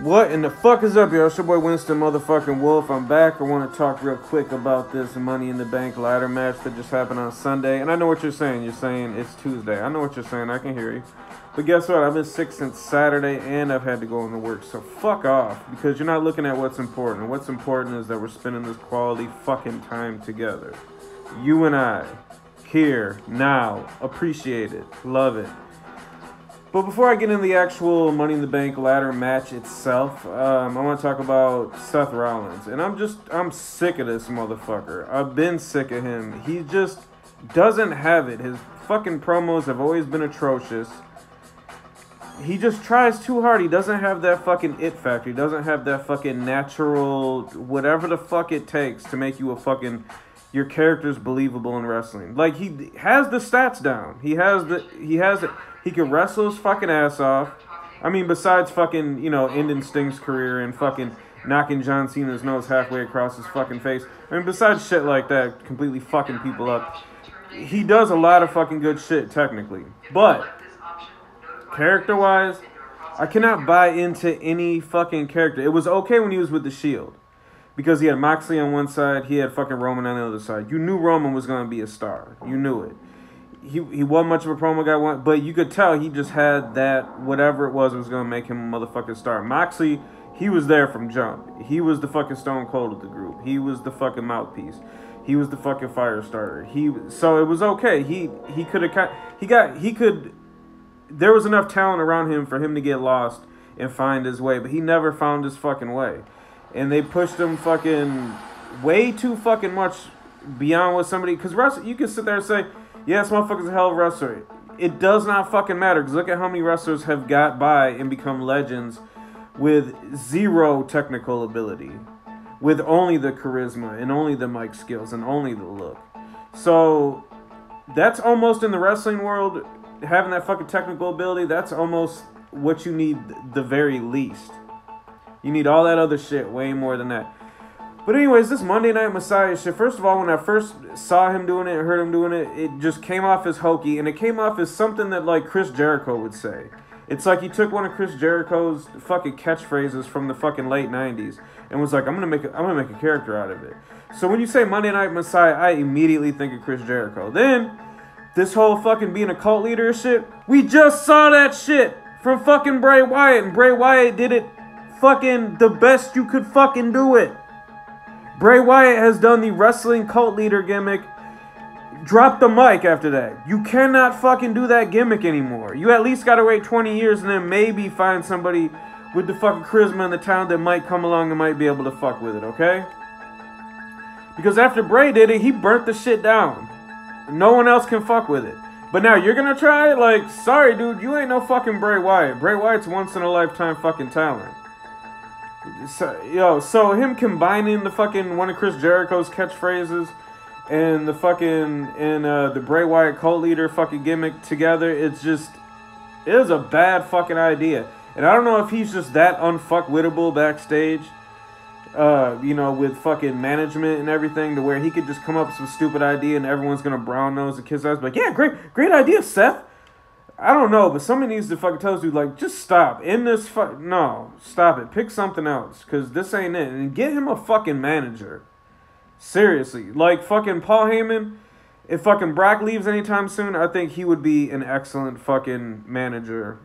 What in the fuck is up, yo? It's your boy Winston motherfucking Wolf. I'm back. I want to talk real quick about this Money in the Bank ladder match that just happened on Sunday. And I know what you're saying. You're saying it's Tuesday. I know what you're saying. I can hear you. But guess what? I've been sick since Saturday and I've had to go into work. So fuck off because you're not looking at what's important. What's important is that we're spending this quality fucking time together. You and I, here, now. Appreciate it. Love it. But before I get into the actual Money in the Bank ladder match itself, um, I want to talk about Seth Rollins. And I'm just, I'm sick of this motherfucker. I've been sick of him. He just doesn't have it. His fucking promos have always been atrocious. He just tries too hard. He doesn't have that fucking it factor. He doesn't have that fucking natural, whatever the fuck it takes to make you a fucking your character's believable in wrestling. Like he has the stats down. He has the he has it. He could wrestle his fucking ass off. I mean, besides fucking you know ending Sting's career and fucking knocking John Cena's nose halfway across his fucking face. I mean, besides shit like that, completely fucking people up. He does a lot of fucking good shit technically, but character wise, I cannot buy into any fucking character. It was okay when he was with the Shield because he had Moxley on one side, he had fucking Roman on the other side. You knew Roman was gonna be a star. You knew it. He he wasn't much of a promo guy, but you could tell he just had that whatever it was was gonna make him a motherfucking star. Moxley, he was there from jump. He was the fucking Stone Cold of the group. He was the fucking mouthpiece. He was the fucking fire starter. He so it was okay. He he could have he got he could. There was enough talent around him for him to get lost and find his way, but he never found his fucking way and they pushed him fucking way too fucking much beyond what somebody because Russ you can sit there and say yes motherfucker's a hell of a wrestler it does not fucking matter because look at how many wrestlers have got by and become legends with zero technical ability with only the charisma and only the mic skills and only the look. So that's almost in the wrestling world having that fucking technical ability that's almost what you need the very least. You need all that other shit way more than that. But anyways, this Monday Night Messiah shit. First of all, when I first saw him doing it, heard him doing it, it just came off as hokey, and it came off as something that like Chris Jericho would say. It's like he took one of Chris Jericho's fucking catchphrases from the fucking late '90s and was like, "I'm gonna make a, I'm gonna make a character out of it." So when you say Monday Night Messiah, I immediately think of Chris Jericho. Then this whole fucking being a cult leader shit, we just saw that shit from fucking Bray Wyatt, and Bray Wyatt did it fucking the best you could fucking do it. Bray Wyatt has done the wrestling cult leader gimmick. Drop the mic after that. You cannot fucking do that gimmick anymore. You at least gotta wait 20 years and then maybe find somebody with the fucking charisma in the town that might come along and might be able to fuck with it, okay? Because after Bray did it, he burnt the shit down. No one else can fuck with it. But now you're gonna try it? Like, sorry, dude, you ain't no fucking Bray Wyatt. Bray Wyatt's once in a lifetime fucking talent. So, yo, so him combining the fucking one of Chris Jericho's catchphrases and the fucking and uh, the Bray Wyatt cult leader fucking gimmick together, it's just it is a bad fucking idea. And I don't know if he's just that unfuckwittable backstage, uh, you know, with fucking management and everything, to where he could just come up with some stupid idea and everyone's gonna brown nose and kiss ass, like, yeah, great, great idea, Seth. I don't know, but somebody needs to fucking tell us, dude, like, just stop. In this fuck, no, stop it. Pick something else, cause this ain't it. And get him a fucking manager. Seriously, like fucking Paul Heyman. If fucking Brock leaves anytime soon, I think he would be an excellent fucking manager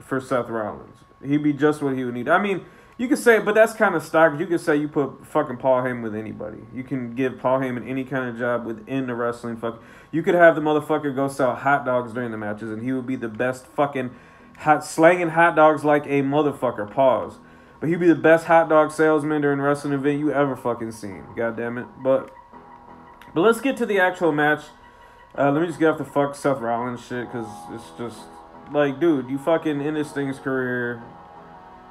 for Seth Rollins. He'd be just what he would need. I mean, you can say, but that's kind of stock. You can say you put fucking Paul Heyman with anybody. You can give Paul Heyman any kind of job within the wrestling. Fuck, you could have the motherfucker go sell hot dogs during the matches, and he would be the best fucking hot slanging hot dogs like a motherfucker. Pause. But he'd be the best hot dog salesman during wrestling event you ever fucking seen. God damn it. But but let's get to the actual match. Uh, let me just get off the fuck Seth Rollins shit, cause it's just like, dude, you fucking in this thing's career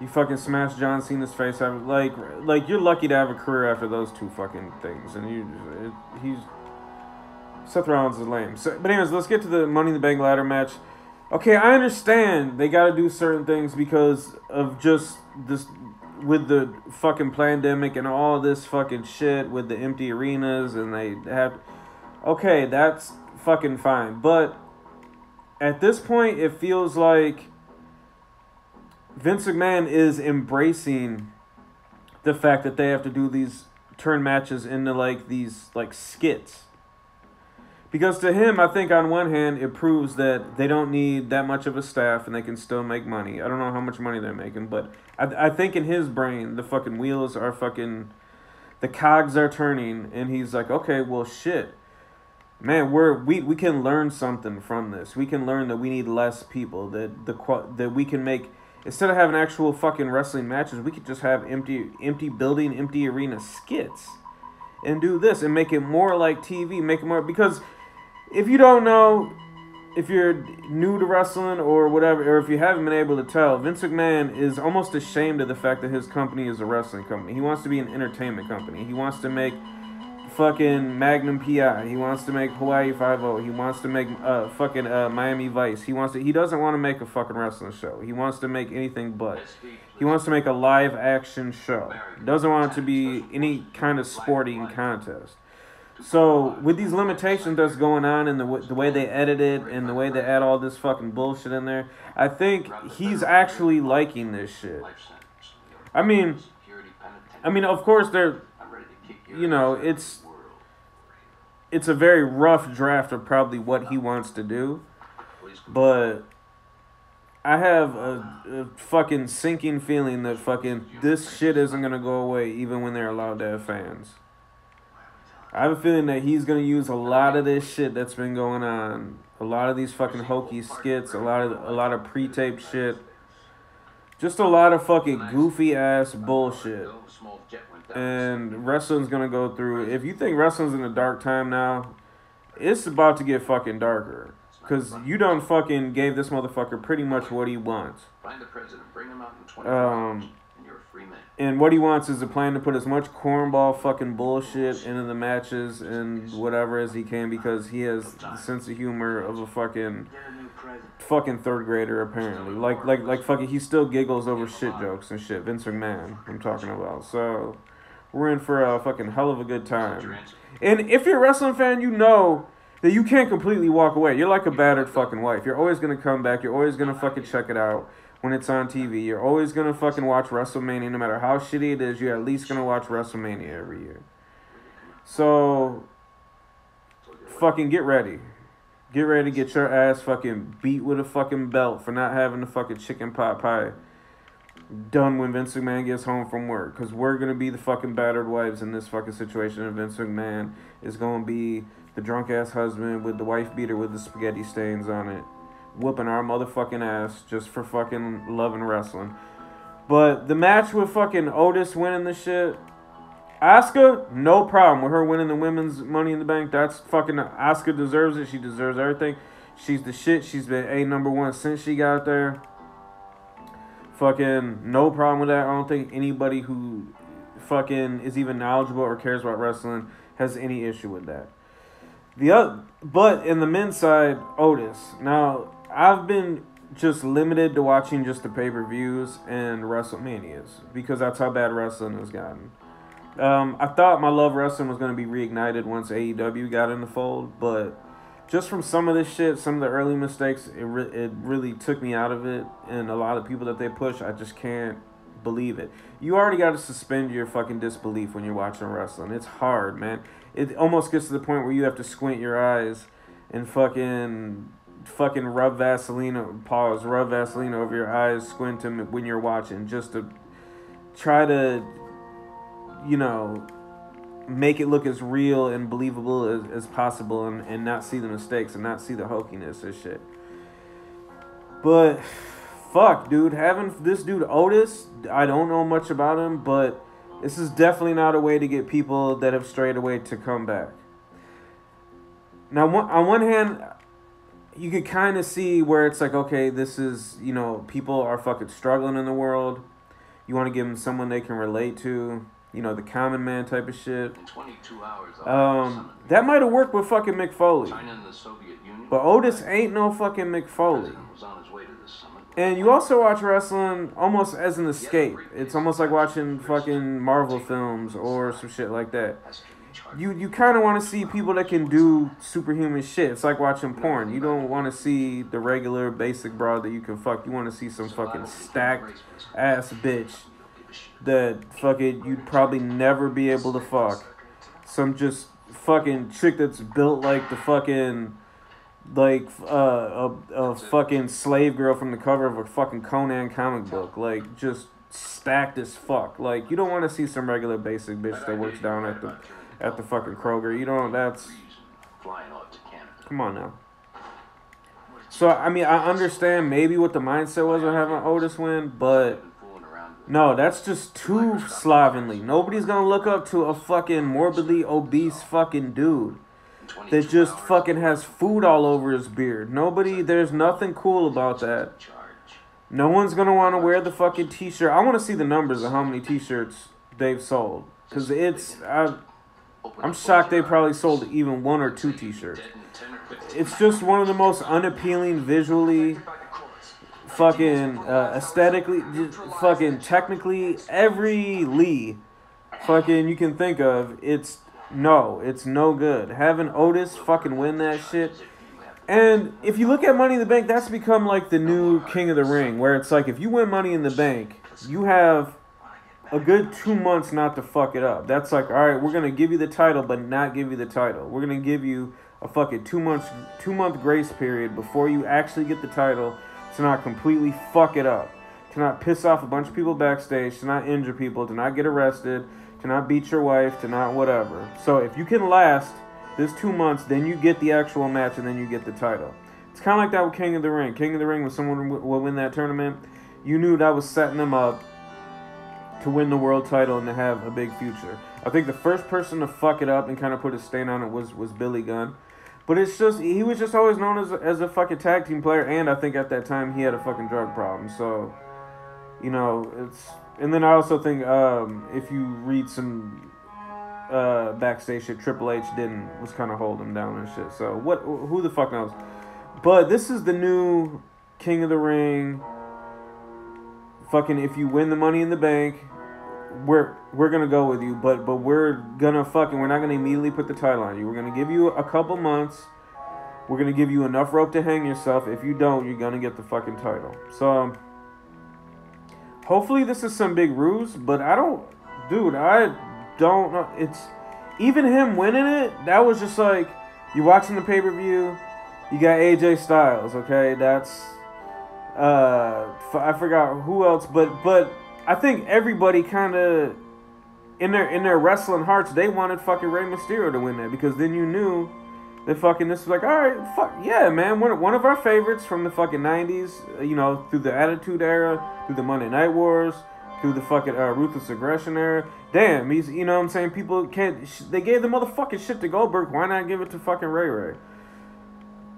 you fucking smashed John Cena's face. After, like, like you're lucky to have a career after those two fucking things, and you, it, he's Seth Rollins is lame. So, but anyways, let's get to the Money in the Bank ladder match. Okay, I understand they got to do certain things because of just this with the fucking pandemic and all this fucking shit with the empty arenas and they have. Okay, that's fucking fine, but at this point, it feels like Vince McMahon is embracing the fact that they have to do these turn matches into like these like skits. Because to him, I think on one hand it proves that they don't need that much of a staff and they can still make money. I don't know how much money they're making, but I I think in his brain the fucking wheels are fucking the cogs are turning and he's like, "Okay, well shit. Man, we're we we can learn something from this. We can learn that we need less people that the that we can make instead of having actual fucking wrestling matches, we could just have empty empty building, empty arena skits and do this and make it more like TV, make it more because if you don't know, if you're new to wrestling or whatever, or if you haven't been able to tell, Vince McMahon is almost ashamed of the fact that his company is a wrestling company. He wants to be an entertainment company. He wants to make fucking Magnum PI. He wants to make Hawaii Five O. He wants to make uh fucking uh Miami Vice. He wants to. He doesn't want to make a fucking wrestling show. He wants to make anything but. He wants to make a live action show. Doesn't want it to be any kind of sporting contest. So with these limitations that's going on and the w- the way they edit it and the way they add all this fucking bullshit in there, I think he's actually liking this shit. I mean, I mean, of course they're, you know, it's it's a very rough draft of probably what he wants to do, but I have a, a fucking sinking feeling that fucking this shit isn't gonna go away even when they're allowed to have fans. I have a feeling that he's gonna use a lot of this shit that's been going on, a lot of these fucking hokey skits, a lot of a lot of pre-taped shit, just a lot of fucking goofy ass bullshit. And wrestling's gonna go through. If you think wrestling's in a dark time now, it's about to get fucking darker. Cause you done fucking gave this motherfucker pretty much what he wants. Find the president, bring him out in Um, and what he wants is a plan to put as much cornball fucking bullshit into the matches and whatever as he can because he has the sense of humor of a fucking fucking third grader apparently. Like like like fucking he still giggles over shit jokes and shit. Vince McMahon, I'm talking about. So we're in for a fucking hell of a good time. And if you're a wrestling fan, you know that you can't completely walk away. You're like a battered fucking wife. You're always gonna come back. You're always gonna fucking check it out when it's on TV. You're always gonna fucking watch WrestleMania, no matter how shitty it is. You're at least gonna watch WrestleMania every year. So, fucking get ready. Get ready to get your ass fucking beat with a fucking belt for not having the fucking chicken pot pie done when Vince McMahon gets home from work. Because we're going to be the fucking battered wives in this fucking situation. And Vince McMahon is going to be the drunk ass husband with the wife beater with the spaghetti stains on it whooping our motherfucking ass just for fucking loving wrestling. But the match with fucking Otis winning the shit, Asuka, no problem with her winning the women's Money in the Bank. That's fucking Asuka deserves it. She deserves everything. She's the shit. She's been a number one since she got there. Fucking no problem with that. I don't think anybody who fucking is even knowledgeable or cares about wrestling has any issue with that. The other, but in the men's side, Otis. Now I've been just limited to watching just the pay per views and WrestleManias because that's how bad wrestling has gotten. Um, I thought my love wrestling was going to be reignited once AEW got in the fold, but just from some of this shit, some of the early mistakes, it, re- it really took me out of it. And a lot of people that they push, I just can't believe it. You already got to suspend your fucking disbelief when you're watching wrestling. It's hard, man. It almost gets to the point where you have to squint your eyes and fucking fucking rub Vaseline, pause, rub Vaseline over your eyes, squint them when you're watching, just to try to, you know, make it look as real and believable as, as possible and, and not see the mistakes and not see the hokiness and shit. But fuck, dude, having this dude Otis, I don't know much about him, but this is definitely not a way to get people that have strayed away to come back. Now, on one hand, you could kind of see where it's like, okay, this is, you know, people are fucking struggling in the world. You want to give them someone they can relate to, you know, the common man type of shit. Um, that might have worked with fucking Mick Foley. But Otis ain't no fucking Mick Foley. And you also watch wrestling almost as an escape. It's almost like watching fucking Marvel films or some shit like that. you you kind of want to see people that can do superhuman shit. It's like watching porn. You don't want to see the regular basic broad that you can fuck. You want to see some fucking stacked ass bitch that fucking you'd probably never be able to fuck. Some just fucking chick that's built like the fucking like uh, a a fucking slave girl from the cover of a fucking Conan comic book. Like just stacked as fuck. Like you don't want to see some regular basic bitch that works down at the at the fucking Kroger. You don't. That's come on now. So I mean, I understand maybe what the mindset was of having Otis win, but no, that's just too slovenly. Nobody's gonna look up to a fucking morbidly obese fucking dude that just fucking has food all over his beard. Nobody, there's nothing cool about that. No one's gonna want to wear the fucking t-shirt. I want to see the numbers of how many t-shirts they've sold, cause it's I, I'm shocked they probably sold even one or two t-shirts. It's just one of the most unappealing visually, fucking uh, aesthetically, fucking technically every Lee, fucking you can think of. It's no, it's no good. Having Otis fucking win that shit. And if you look at Money in the Bank, that's become like the new King of the Ring, where it's like if you win Money in the Bank, you have a good two months not to fuck it up. That's like, all right, we're gonna give you the title, but not give you the title. We're gonna give you a fucking two months, two month grace period before you actually get the title to not completely fuck it up, to not piss off a bunch of people backstage, to not injure people, to not get arrested, to not beat your wife, to not whatever. So if you can last this two months, then you get the actual match and then you get the title. It's kind of like that with King of the Ring. King of the Ring, when someone will win that tournament, you knew that was setting them up to win the world title and to have a big future. I think the first person to fuck it up and kind of put a stain on it was was Billy Gunn. But it's just he was just always known as as a fucking tag team player, and I think at that time he had a fucking drug problem. So, you know, it's and then I also think um, if you read some uh, backstage shit, Triple H didn't was kind of holding him down and shit. So what? Who the fuck knows? But this is the new King of the Ring. Fucking, if you win the Money in the Bank, we're we're gonna go with you. But but we're gonna fucking we're not gonna immediately put the title on you. We're gonna give you a couple months. We're gonna give you enough rope to hang yourself. If you don't, you're gonna get the fucking title. So hopefully this is some big ruse. But I don't, dude. I don't know. It's even him winning it. That was just like you watching the pay per view. You got AJ Styles. Okay, that's uh I forgot who else, but but I think everybody kind of in their in their wrestling hearts they wanted fucking Rey Mysterio to win that because then you knew that fucking this was like all right fuck yeah man one one of our favorites from the fucking nineties you know through the Attitude Era through the Monday Night Wars through the fucking uh, ruthless aggression era. Damn, he's you know what I'm saying people can't. They gave the motherfucking shit to Goldberg. Why not give it to fucking Rey Rey?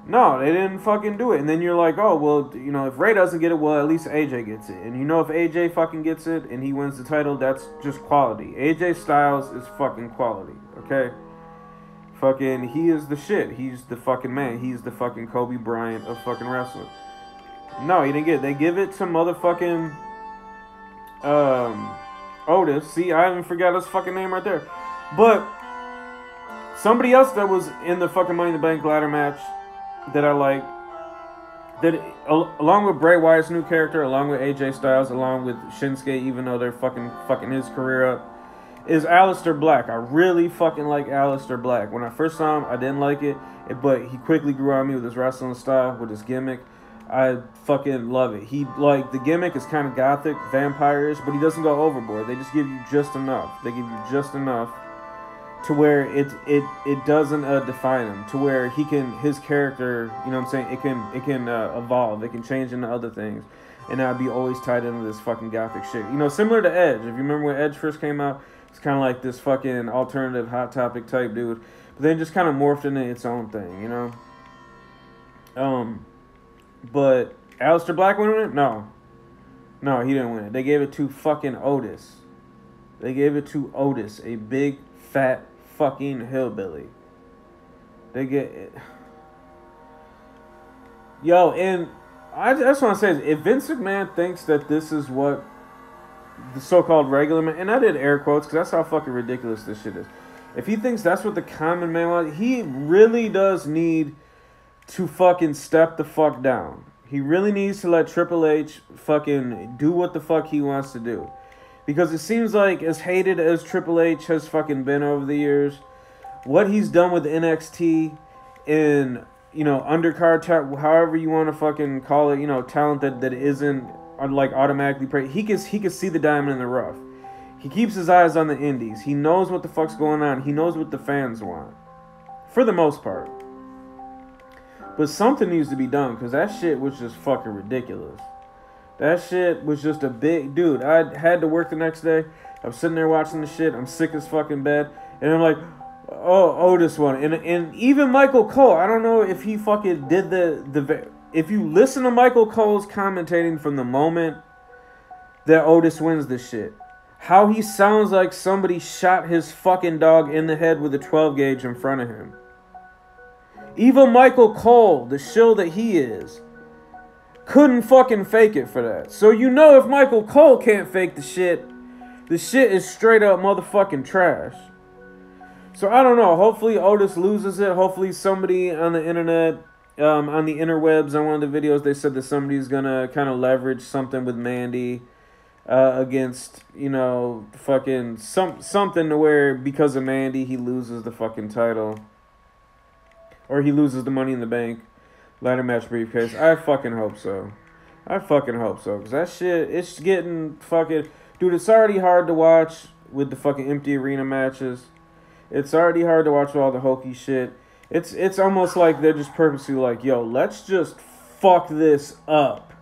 No, they didn't fucking do it. And then you're like, oh well, you know, if Rey doesn't get it, well at least AJ gets it. And you know, if AJ fucking gets it and he wins the title, that's just quality. AJ Styles is fucking quality. Okay. Fucking, he is the shit. He's the fucking man. He's the fucking Kobe Bryant of fucking wrestling. No, he didn't get it. They give it to motherfucking um, Otis. See, I even forgot his fucking name right there. But somebody else that was in the fucking Money in the Bank ladder match that I like, that along with Bray Wyatt's new character, along with AJ Styles, along with Shinsuke, even though they're fucking fucking his career up, is Aleister Black. I really fucking like Aleister Black. When I first saw him, I didn't like it, but he quickly grew on me with his wrestling style, with his gimmick. I fucking love it. He like the gimmick is kind of gothic, vampires, but he doesn't go overboard. They just give you just enough. They give you just enough to where it it it doesn't uh, define him. To where he can his character, you know what I'm saying? It can it can uh, evolve. It can change into other things, and not be always tied into this fucking gothic shit. You know, similar to Edge. If you remember when Edge first came out, it's kind of like this fucking alternative hot topic type dude, but then just kind of morphed into its own thing. You know. Um but Aleister Black win it? No. No, he didn't win it. They gave it to fucking Otis. They gave it to Otis, a big, fat, fucking hillbilly. They get it. Yo, and I just want to say, if Vince McMahon thinks that this is what the so-called regular man, and I did air quotes because that's how fucking ridiculous this shit is. If he thinks that's what the common man wants, he really does need to fucking step the fuck down. He really needs to let Triple H fucking do what the fuck he wants to do. Because it seems like as hated as Triple H has fucking been over the years, what he's done with NXT in you know undercard ta- however you want to fucking call it, you know, talent that that isn't uh, like automatically pre- he can he can see the diamond in the rough. He keeps his eyes on the indies. He knows what the fuck's going on. He knows what the fans want. For the most part. But something needs to be done because that shit was just fucking ridiculous. That shit was just a big dude. I had to work the next day. I'm sitting there watching the shit. I'm sick as fucking bed. And I'm like, oh, oh Otis won. And and even Michael Cole, I don't know if he fucking did the the if you listen to Michael Cole's commentating from the moment that Otis wins the shit, how he sounds like somebody shot his fucking dog in the head with a 12 gauge in front of him. Even Michael Cole, the show that he is, couldn't fucking fake it for that. So you know if Michael Cole can't fake the shit, the shit is straight up motherfucking trash. So I don't know. Hopefully Otis loses it. Hopefully somebody on the internet, um, on the interwebs, on one of the videos, they said that somebody's gonna kind of leverage something with Mandy uh, against you know fucking some something to where because of Mandy he loses the fucking title or he loses the money in the bank ladder match briefcase. I fucking hope so. I fucking hope so because that shit it's getting fucking dude. It's already hard to watch with the fucking empty arena matches. It's already hard to watch with all the hokey shit. It's it's almost like they're just purposely like, yo, let's just fuck this up.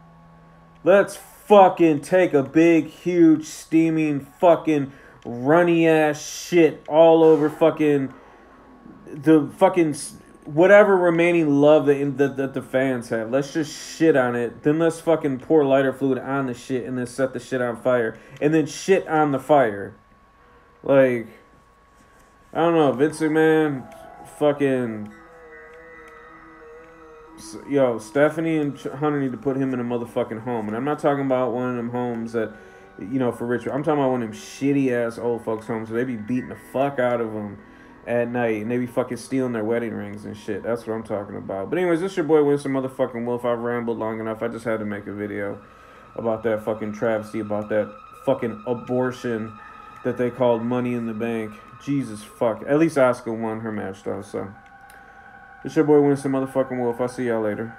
Let's fucking take a big, huge, steaming, fucking runny ass shit all over fucking the fucking whatever remaining love that, that, that the fans have. Let's just shit on it. Then let's fucking pour lighter fluid on the shit and then set the shit on fire. And then shit on the fire. Like, I don't know. Vince McMahon, fucking. Yo, Stephanie and Hunter need to put him in a motherfucking home. And I'm not talking about one of them homes that, you know, for rich. I'm talking about one of them shitty ass old folks' homes where they be beating the fuck out of them at night and they be fucking stealing their wedding rings and shit. That's what I'm talking about. But anyways, this your boy Winston motherfucking Wolf. I've rambled long enough. I just had to make a video about that fucking travesty, about that fucking abortion that they called Money in the Bank. Jesus fuck. At least Asuka won her match though, so. It's your boy Winston motherfucking Wolf. I'll see y'all later.